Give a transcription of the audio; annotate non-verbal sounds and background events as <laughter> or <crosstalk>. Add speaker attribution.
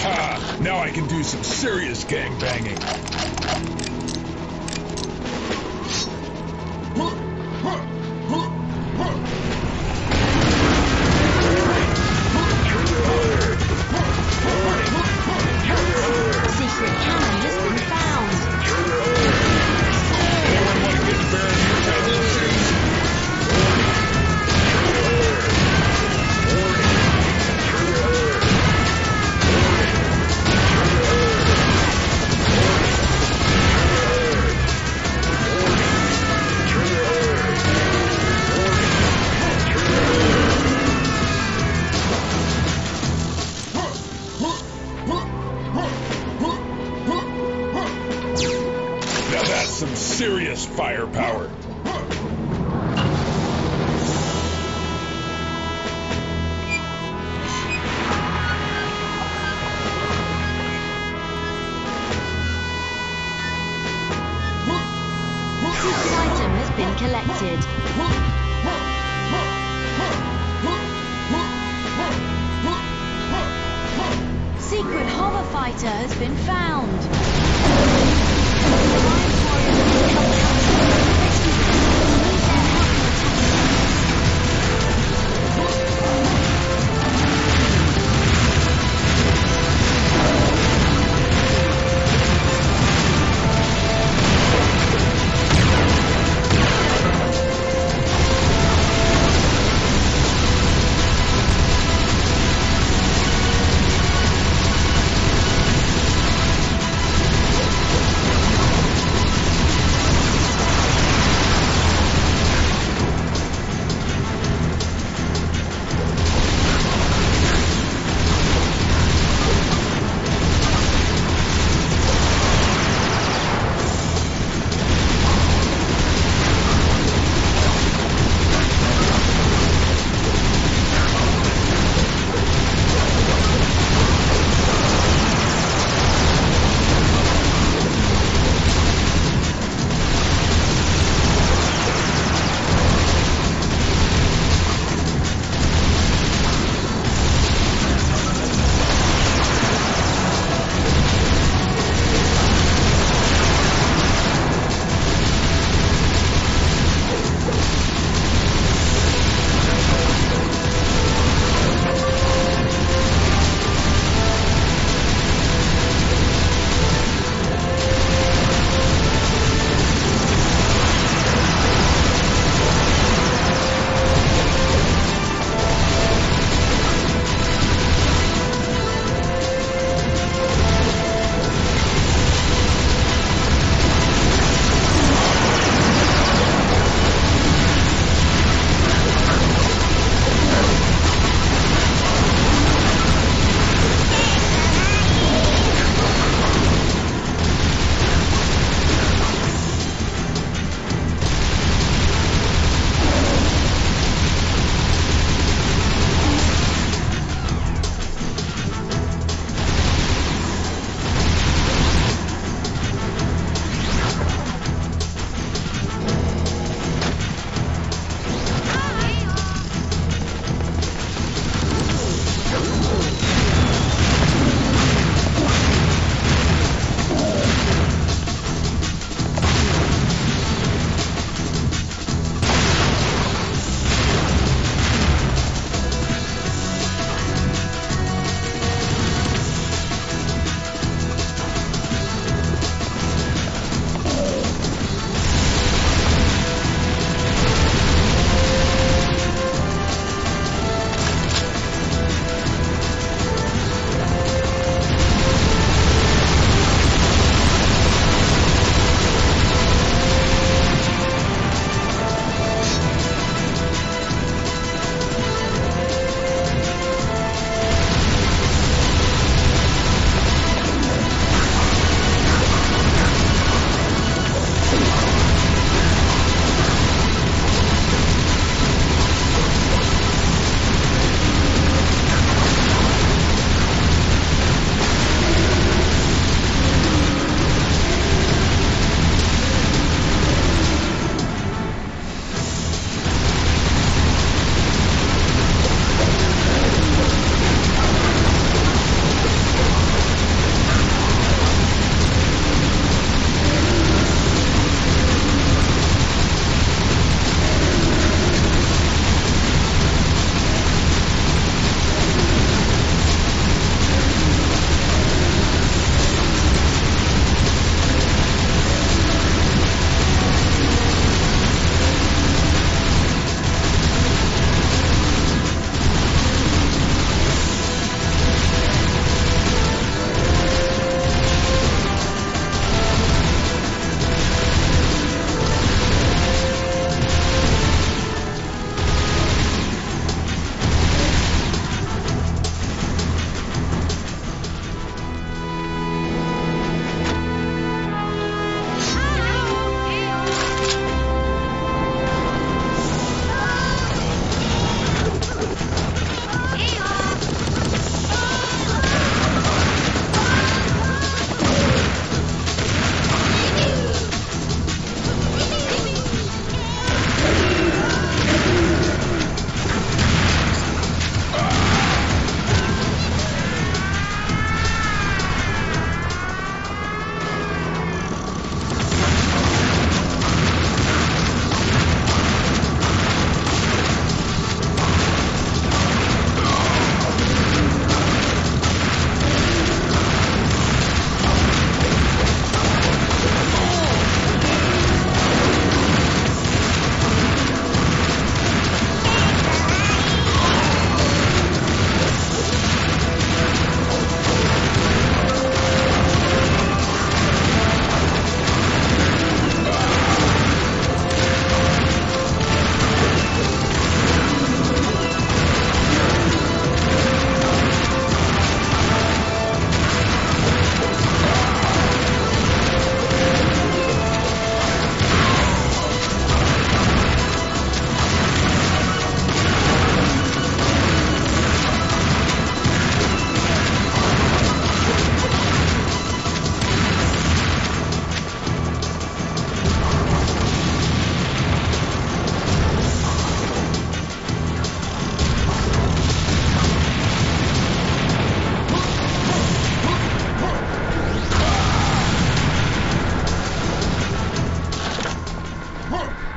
Speaker 1: <laughs> now I can do some serious gangbanging. head.
Speaker 2: Secret hover fighter has been found.
Speaker 1: Huh.